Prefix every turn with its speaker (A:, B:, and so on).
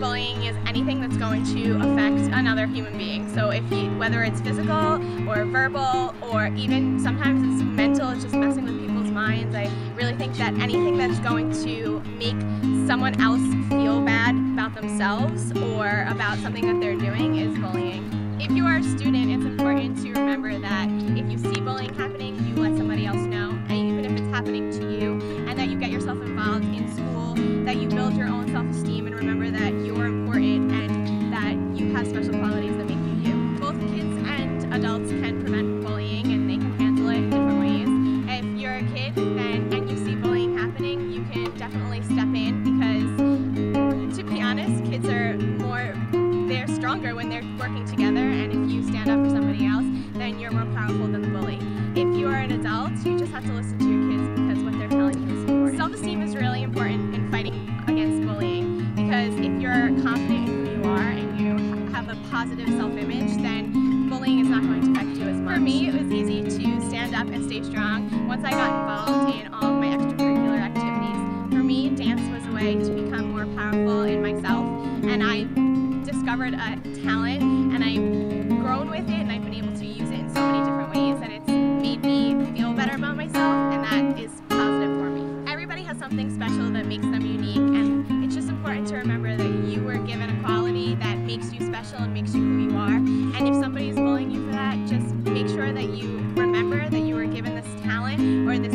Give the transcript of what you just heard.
A: bullying is anything that's going to affect another human being. So if you, whether it's physical or verbal or even sometimes it's mental, it's just messing with people's minds. I really think that anything that's going to make someone else feel bad about themselves or about something that they're doing is bullying. If you are a student, it's important to special qualities that make you you. Both kids and adults can prevent bullying and they can handle it in different ways. If you're a kid then, and you see bullying happening, you can definitely step in because to be honest, kids are more they're stronger when they're working together and if you stand up for somebody else, then you're more powerful than the bully. If you are an adult, you just have to listen to your kids because what they're telling you is important. Self-esteem is really important in fighting against bullying because if you're confident positive self-image, then bullying is not going to affect you as much. For me, it was easy to stand up and stay strong once I got involved in all of my extracurricular activities. For me, dance was a way to become more powerful in myself and I discovered a talent and I've grown with it and I've been able to use it in so many different ways and it's made me feel better about myself and that is positive for me. Everybody has something special makes you special and makes you who you are. And if somebody is bullying you for that, just make sure that you remember that you were given this talent or this